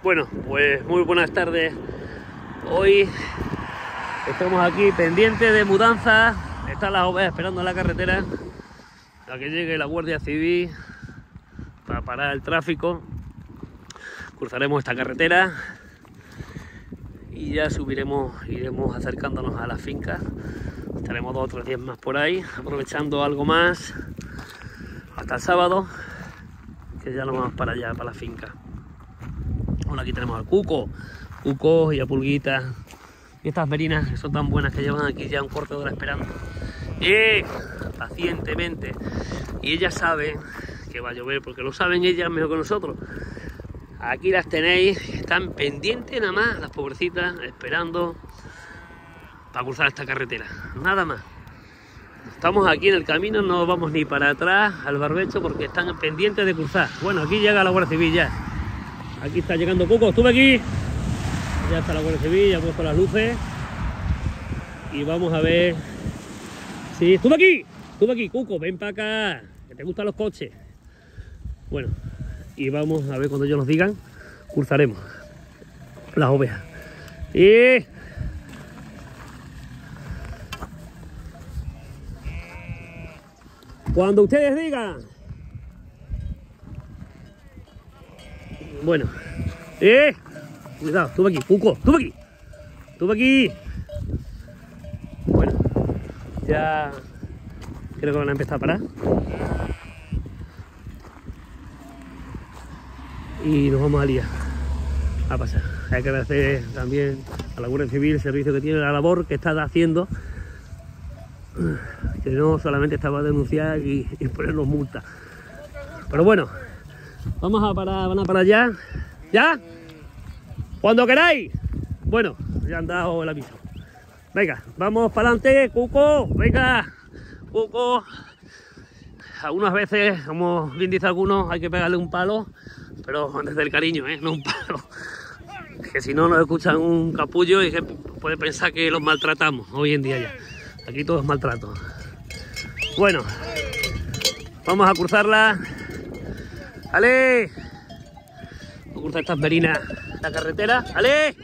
Bueno, pues muy buenas tardes. Hoy estamos aquí pendientes de mudanza. Están las ovejas esperando en la carretera a que llegue la Guardia Civil para parar el tráfico. Cruzaremos esta carretera y ya subiremos, iremos acercándonos a la finca. Estaremos dos o tres días más por ahí, aprovechando algo más hasta el sábado, que ya nos vamos para allá, para la finca. Bueno, aquí tenemos al cuco, cuco y a pulguita. Y estas merinas que son tan buenas que llevan aquí ya un cuarto de hora esperando. Y pacientemente. Y ellas saben que va a llover, porque lo saben ellas mejor que nosotros. Aquí las tenéis, están pendientes nada más, las pobrecitas, esperando para cruzar esta carretera. Nada más. Estamos aquí en el camino, no vamos ni para atrás al barbecho porque están pendientes de cruzar. Bueno, aquí llega la Guardia Civil ya. Aquí está llegando Cuco, estuve aquí. Ya está la Civil, ya ha puesto las luces. Y vamos a ver. Sí, estuve aquí, estuve aquí, Cuco, ven para acá. Que te gustan los coches. Bueno, y vamos a ver cuando ellos nos digan, cruzaremos las ovejas. Y cuando ustedes digan, bueno, eh, cuidado, estuve aquí, Cuco, estuve aquí, estuve aquí. Bueno, ya creo que van a empezar a parar. y nos vamos a liar a pasar. Hay que agradecer también a la Guardia Civil el servicio que tiene, la labor que está haciendo, que no solamente estaba a denunciar y, y ponernos multas. Pero bueno, vamos a parar, van a parar ya. ¿Ya? Cuando queráis. Bueno, ya han dado el aviso. Venga, vamos para adelante, Cuco, venga, Cuco. Algunas veces, como bien dice algunos, hay que pegarle un palo pero desde el cariño, ¿eh? no un palo. Que si no nos escuchan un capullo y puede pensar que los maltratamos hoy en día ya. Aquí todo es maltrato. Bueno, vamos a cruzarla. ¡Ale! Vamos a cruzar estas merinas, la carretera. ¡Ale!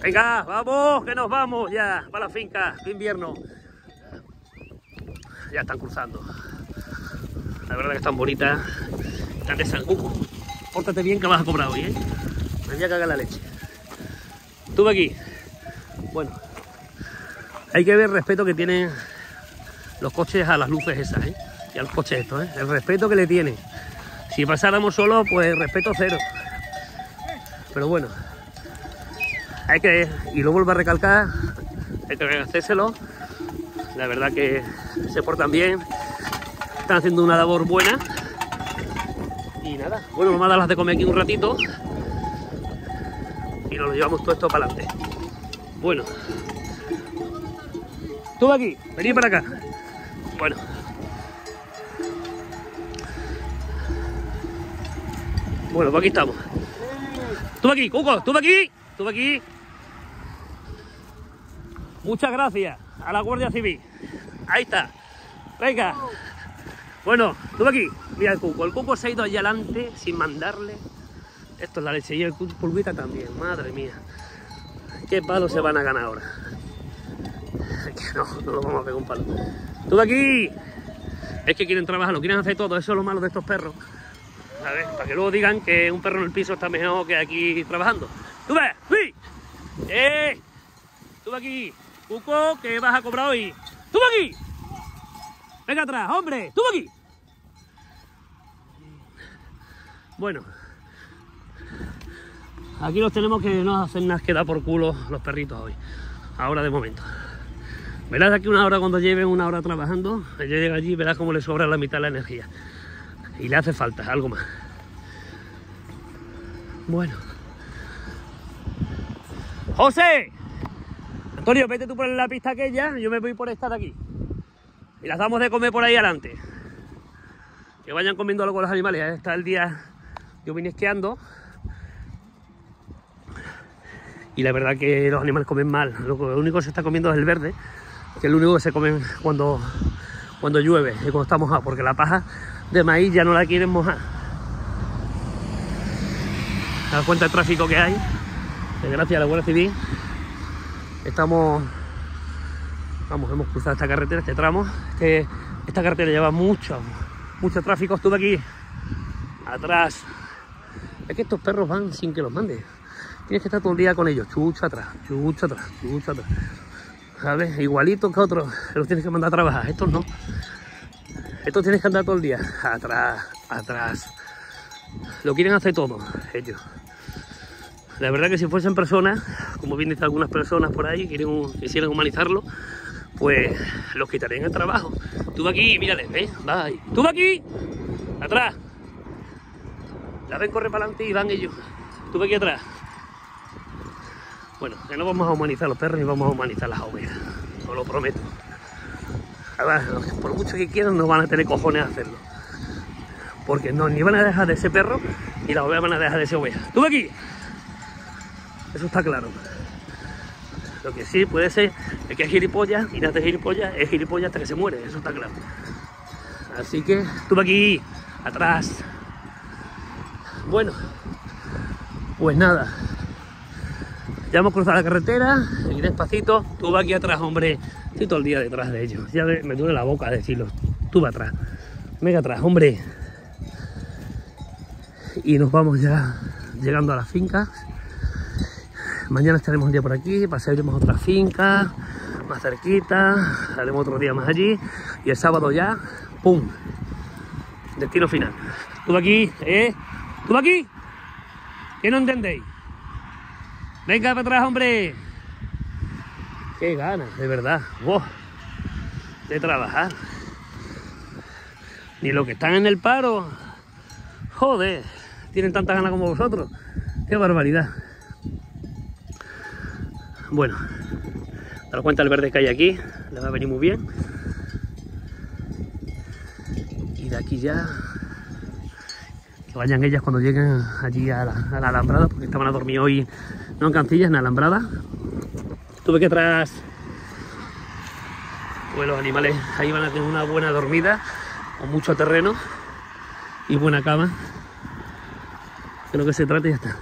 Venga, vamos, que nos vamos ya para la finca de invierno. Ya están cruzando. La verdad que están bonitas. Están de salbuco. Pórtate bien que vas a cobrar hoy, ¿eh? Me voy a cagar la leche. Estuve aquí. Bueno, hay que ver el respeto que tienen los coches a las luces esas, ¿eh? Y a los coches estos, ¿eh? El respeto que le tienen. Si pasáramos solo, pues respeto cero. Pero bueno, hay que, y lo vuelvo a recalcar, hay que agradecérselo. La verdad que se portan bien, están haciendo una labor buena. Y nada, bueno, vamos a darlas de comer aquí un ratito y nos lo llevamos todo esto para adelante. Bueno, tú aquí, vení para acá. Bueno. Bueno, pues aquí estamos. Tú aquí, Cuco, tú aquí, tú aquí. Muchas gracias a la Guardia Civil. Ahí está. Venga. Bueno, tú aquí. Mira el cuco. El cuco se ha ido allá adelante sin mandarle. Esto es la leche. Y el pulguita también. Madre mía. ¿Qué palo se van a ganar ahora? Que no, no lo vamos a pegar un palo. Tú aquí. Es que quieren trabajar, lo quieren hacer todo. Eso es lo malo de estos perros. Para que luego digan que un perro en el piso está mejor que aquí trabajando. ¡Tú ves! ¡Sí! ¡Eh! ¡Tú aquí! Cuco, que vas a cobrar hoy. ¡Tú aquí! Venga atrás, hombre, tú aquí. Bueno, aquí los tenemos que no hacen nada que dar por culo los perritos hoy. Ahora de momento. Verás aquí una hora cuando lleven una hora trabajando, ella llega allí y verás cómo le sobra la mitad de la energía. Y le hace falta algo más. Bueno. ¡José! Antonio, vete tú por la pista aquella, yo me voy por esta de aquí. Y las damos de comer por ahí adelante. Que vayan comiendo algo los animales. Está el día yo vine esquiando. Y la verdad que los animales comen mal. Lo único que se está comiendo es el verde, que es lo único que se come cuando, cuando llueve y cuando está mojado, porque la paja de maíz ya no la quieren mojar. la cuenta de tráfico que hay, gracias a la Guardia Civil, estamos, vamos, hemos cruzado esta carretera, este tramo, este, esta carretera lleva mucho, mucho tráfico, estuve aquí, atrás, es que estos perros van sin que los mande, tienes que estar todo el día con ellos, chucho atrás, chucho atrás, chucho atrás, ¿sabes? Igualito que otros, los tienes que mandar a trabajar, estos no, estos tienes que andar todo el día, atrás, atrás, lo quieren hacer todo, ellos. La verdad que si fuesen personas, como bien dicen algunas personas por ahí, quieren, quisieran humanizarlo, pues los quitarían el trabajo. Tú aquí, mírale, ¿ves? Va ahí. Tú aquí, atrás. La ven corre para adelante y van ellos. Tú aquí atrás. Bueno, que no vamos a humanizar los perros ni vamos a humanizar las ovejas. Os lo prometo. Por mucho que quieran, no van a tener cojones a hacerlo. Porque no, ni van a dejar de ser perro, ni las ovejas van a dejar de ser ovejas. ¡Tú aquí! Eso está claro. Lo que sí puede ser es que es gilipollas y nace gilipollas, es gilipollas hasta que se muere, eso está claro. Así que tú aquí, atrás. Bueno, pues nada. Ya hemos cruzado la carretera, seguiré despacito. Tú aquí atrás, hombre. Estoy todo el día detrás de ellos. Ya me, duele la boca decirlo. Tú vas atrás. Venga atrás, hombre. Y nos vamos ya llegando a la finca. Mañana estaremos un día por aquí, pasaremos otra finca más cerquita, haremos otro día más allí y el sábado ya, ¡pum! Destino final. Tú aquí, ¿eh? ¿Tú aquí? ¿Qué no entendéis? Venga para atrás, hombre. Qué ganas, de verdad. Wow. De trabajar. Ni los que están en el paro. Joder. Tienen tanta ganas como vosotros. Qué barbaridad. Bueno, dar cuenta el verde que hay aquí, le va a venir muy bien. Y de aquí ya, que vayan ellas cuando lleguen allí a la, a la alambrada, porque estaban a dormir hoy, no en cancillas, en la alambrada. Tuve que atrás, pues los animales ahí van a tener una buena dormida, con mucho terreno y buena cama. De lo que se trata y ya está.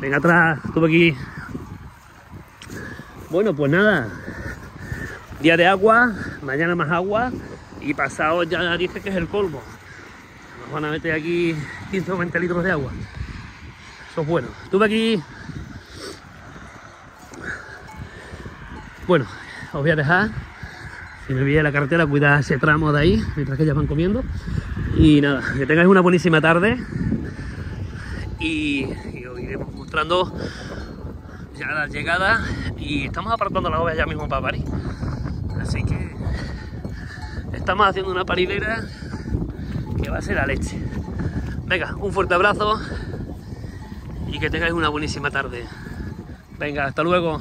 Venga atrás, estuve aquí bueno, pues nada, día de agua, mañana más agua y pasado ya dice que es el colmo. Nos van a meter aquí 15 o 20 litros de agua. Eso es bueno. Estuve aquí. Bueno, os voy a dejar. Si me veía la carretera, cuidad ese tramo de ahí, mientras que ellas van comiendo. Y nada, que tengáis una buenísima tarde. Y, os iremos mostrando ya la llegada y estamos apartando la ovejas ya mismo para París. Así que estamos haciendo una paridera que va a ser la leche. Venga, un fuerte abrazo y que tengáis una buenísima tarde. Venga, hasta luego.